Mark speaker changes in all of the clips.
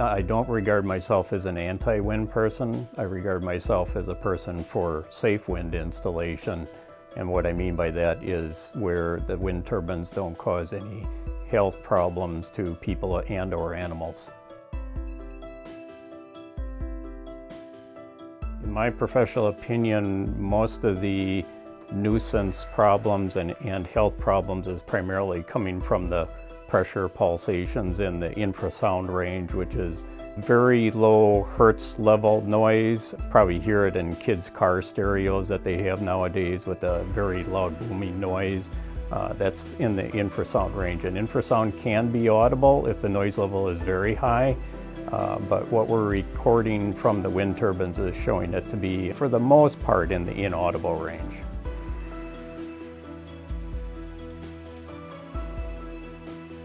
Speaker 1: Uh, I don't regard myself as an anti-wind person. I regard myself as a person for safe wind installation. And what I mean by that is where the wind turbines don't cause any health problems to people and or animals. In my professional opinion, most of the nuisance problems and, and health problems is primarily coming from the pressure pulsations in the infrasound range, which is very low hertz level noise. Probably hear it in kids' car stereos that they have nowadays with a very loud booming noise. Uh, that's in the infrasound range. And infrasound can be audible if the noise level is very high, uh, but what we're recording from the wind turbines is showing it to be, for the most part, in the inaudible range.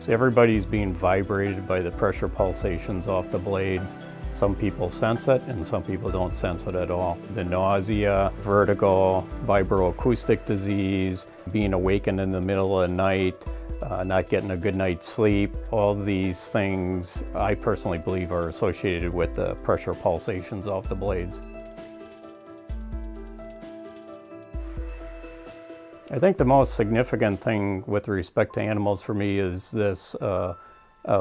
Speaker 1: Everybody's being vibrated by the pressure pulsations off the blades. Some people sense it and some people don't sense it at all. The nausea, vertigo, vibroacoustic disease, being awakened in the middle of the night, uh, not getting a good night's sleep, all these things I personally believe are associated with the pressure pulsations off the blades. I think the most significant thing with respect to animals for me is this uh,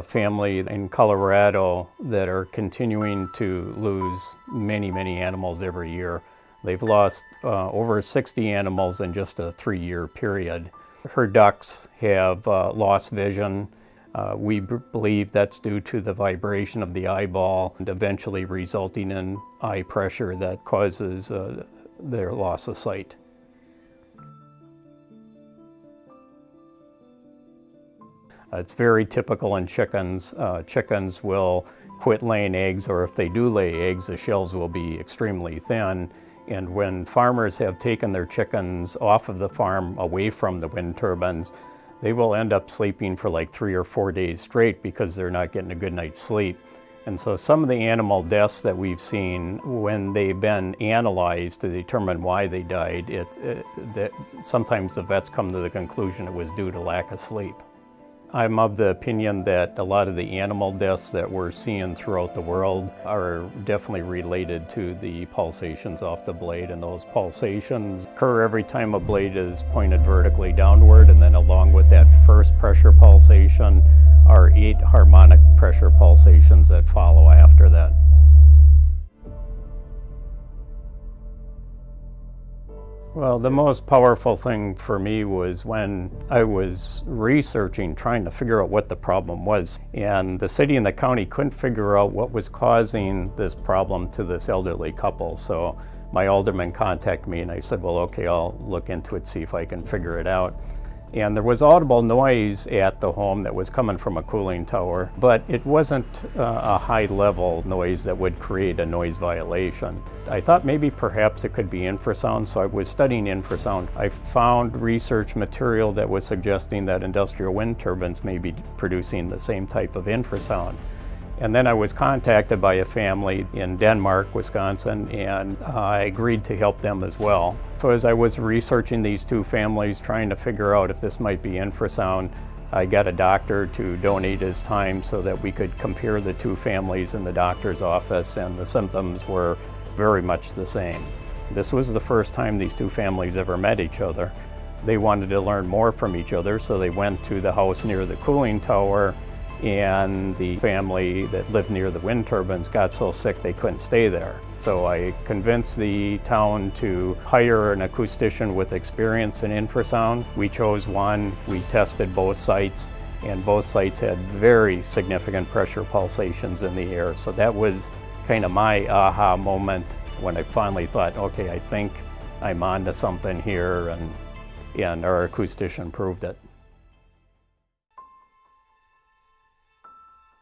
Speaker 1: family in Colorado that are continuing to lose many, many animals every year. They've lost uh, over 60 animals in just a three-year period. Her ducks have uh, lost vision. Uh, we believe that's due to the vibration of the eyeball and eventually resulting in eye pressure that causes uh, their loss of sight. It's very typical in chickens. Uh, chickens will quit laying eggs, or if they do lay eggs, the shells will be extremely thin. And when farmers have taken their chickens off of the farm away from the wind turbines, they will end up sleeping for like three or four days straight because they're not getting a good night's sleep. And so some of the animal deaths that we've seen when they've been analyzed to determine why they died, it, it, that sometimes the vets come to the conclusion it was due to lack of sleep. I'm of the opinion that a lot of the animal deaths that we're seeing throughout the world are definitely related to the pulsations off the blade and those pulsations occur every time a blade is pointed vertically downward and then along with that first pressure pulsation are eight harmonic pressure pulsations that follow after that. Well, the most powerful thing for me was when I was researching, trying to figure out what the problem was. And the city and the county couldn't figure out what was causing this problem to this elderly couple. So my alderman contacted me and I said, well, okay, I'll look into it, see if I can figure it out. And there was audible noise at the home that was coming from a cooling tower, but it wasn't uh, a high level noise that would create a noise violation. I thought maybe perhaps it could be infrasound, so I was studying infrasound. I found research material that was suggesting that industrial wind turbines may be producing the same type of infrasound. And then I was contacted by a family in Denmark, Wisconsin, and I agreed to help them as well. So as I was researching these two families, trying to figure out if this might be infrasound, I got a doctor to donate his time so that we could compare the two families in the doctor's office, and the symptoms were very much the same. This was the first time these two families ever met each other. They wanted to learn more from each other, so they went to the house near the cooling tower and the family that lived near the wind turbines got so sick they couldn't stay there. So I convinced the town to hire an acoustician with experience in infrasound. We chose one, we tested both sites, and both sites had very significant pressure pulsations in the air. So that was kind of my aha moment when I finally thought, okay, I think I'm onto something here, and, and our acoustician proved it.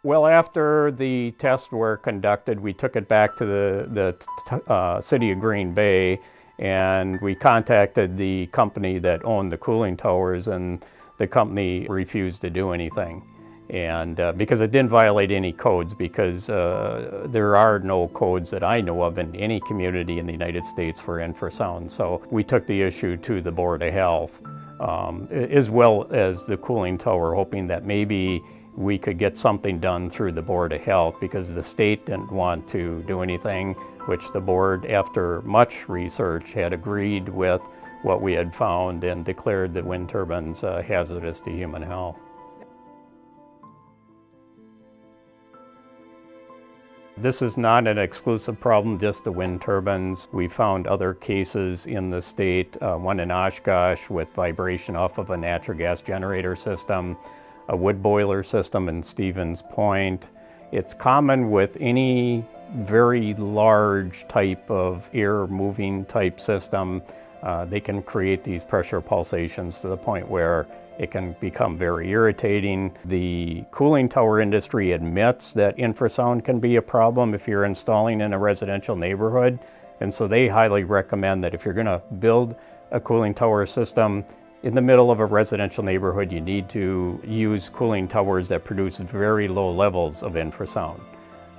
Speaker 1: Well, after the tests were conducted, we took it back to the, the uh, city of Green Bay and we contacted the company that owned the cooling towers and the company refused to do anything. And uh, because it didn't violate any codes because uh, there are no codes that I know of in any community in the United States for infrasound. So we took the issue to the Board of Health um, as well as the cooling tower hoping that maybe we could get something done through the Board of Health because the state didn't want to do anything, which the board, after much research, had agreed with what we had found and declared the wind turbines uh, hazardous to human health. This is not an exclusive problem, just the wind turbines. We found other cases in the state, uh, one in Oshkosh with vibration off of a natural gas generator system, a wood boiler system in Stevens Point. It's common with any very large type of air moving type system. Uh, they can create these pressure pulsations to the point where it can become very irritating. The cooling tower industry admits that infrasound can be a problem if you're installing in a residential neighborhood. And so they highly recommend that if you're going to build a cooling tower system in the middle of a residential neighborhood, you need to use cooling towers that produce very low levels of infrasound.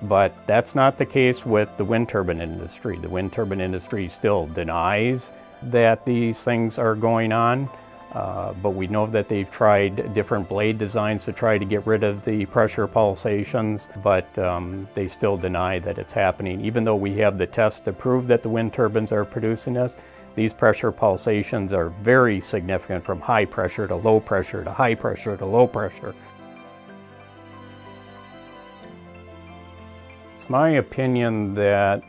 Speaker 1: But that's not the case with the wind turbine industry. The wind turbine industry still denies that these things are going on. Uh, but we know that they've tried different blade designs to try to get rid of the pressure pulsations, but um, they still deny that it's happening. Even though we have the tests to prove that the wind turbines are producing this, these pressure pulsations are very significant from high pressure to low pressure to high pressure to low pressure. It's my opinion that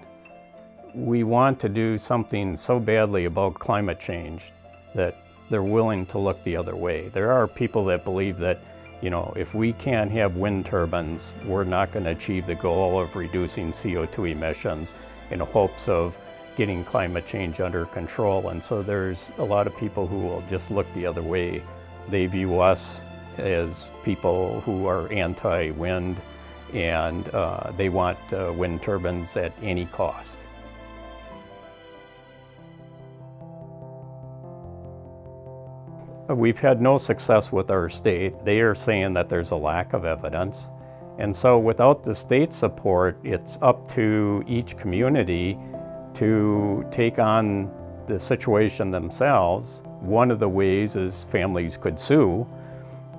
Speaker 1: we want to do something so badly about climate change that they're willing to look the other way. There are people that believe that, you know, if we can't have wind turbines, we're not going to achieve the goal of reducing CO2 emissions in hopes of getting climate change under control. And so there's a lot of people who will just look the other way. They view us as people who are anti-wind and uh, they want uh, wind turbines at any cost. We've had no success with our state. They are saying that there's a lack of evidence. And so without the state support, it's up to each community to take on the situation themselves. One of the ways is families could sue,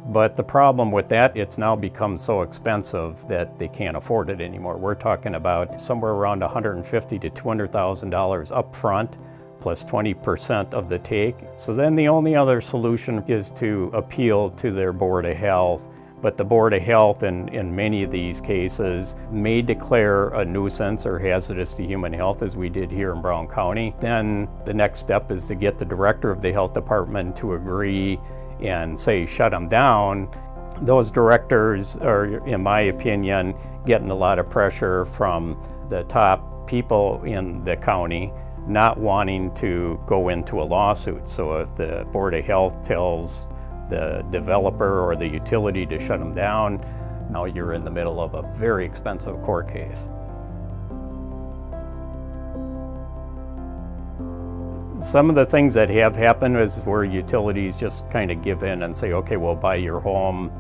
Speaker 1: but the problem with that, it's now become so expensive that they can't afford it anymore. We're talking about somewhere around $150,000 to $200,000 up front plus 20% of the take. So then the only other solution is to appeal to their Board of Health. But the Board of Health, in, in many of these cases, may declare a nuisance or hazardous to human health, as we did here in Brown County. Then the next step is to get the director of the health department to agree and say shut them down. Those directors are, in my opinion, getting a lot of pressure from the top people in the county not wanting to go into a lawsuit. So if the Board of Health tells the developer or the utility to shut them down, now you're in the middle of a very expensive court case. Some of the things that have happened is where utilities just kind of give in and say, okay, we'll buy your home,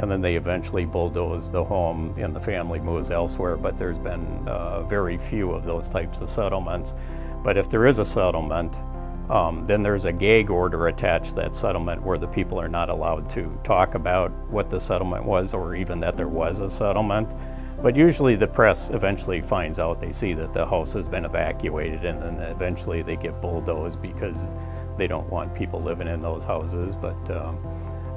Speaker 1: and then they eventually bulldoze the home and the family moves elsewhere, but there's been uh, very few of those types of settlements. But if there is a settlement, um, then there's a gag order attached to that settlement where the people are not allowed to talk about what the settlement was or even that there was a settlement. But usually the press eventually finds out, they see that the house has been evacuated and then eventually they get bulldozed because they don't want people living in those houses. But um,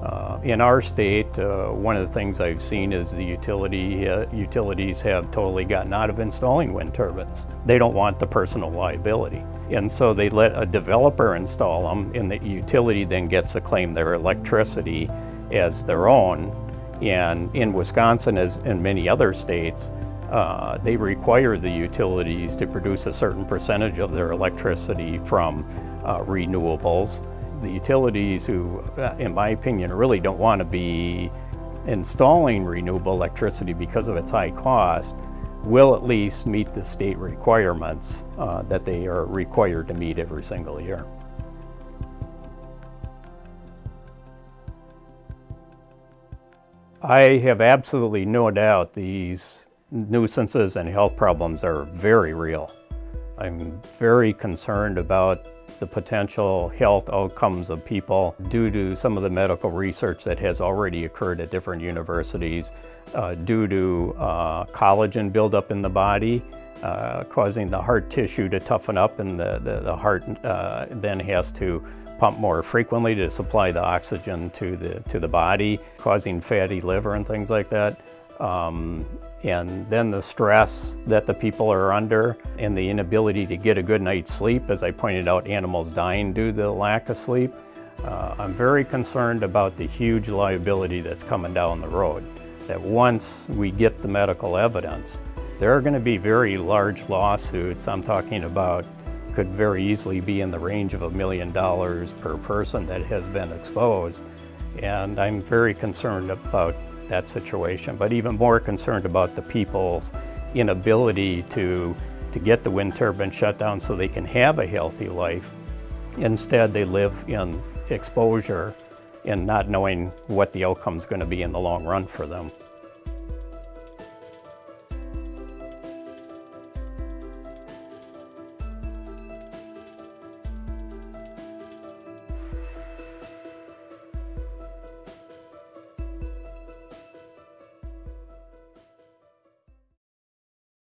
Speaker 1: uh, in our state, uh, one of the things I've seen is the utility uh, utilities have totally gotten out of installing wind turbines. They don't want the personal liability. And so they let a developer install them and the utility then gets to claim their electricity as their own. And in Wisconsin, as in many other states, uh, they require the utilities to produce a certain percentage of their electricity from uh, renewables the utilities who, uh, in my opinion, really don't want to be installing renewable electricity because of its high cost will at least meet the state requirements uh, that they are required to meet every single year. I have absolutely no doubt these nuisances and health problems are very real. I'm very concerned about the potential health outcomes of people due to some of the medical research that has already occurred at different universities uh, due to uh, collagen buildup in the body, uh, causing the heart tissue to toughen up and the, the, the heart uh, then has to pump more frequently to supply the oxygen to the, to the body, causing fatty liver and things like that. Um, and then the stress that the people are under and the inability to get a good night's sleep. As I pointed out, animals dying due to the lack of sleep. Uh, I'm very concerned about the huge liability that's coming down the road. That once we get the medical evidence, there are going to be very large lawsuits. I'm talking about could very easily be in the range of a million dollars per person that has been exposed. And I'm very concerned about that situation, but even more concerned about the people's inability to, to get the wind turbine shut down so they can have a healthy life. Instead, they live in exposure and not knowing what the outcome is going to be in the long run for them.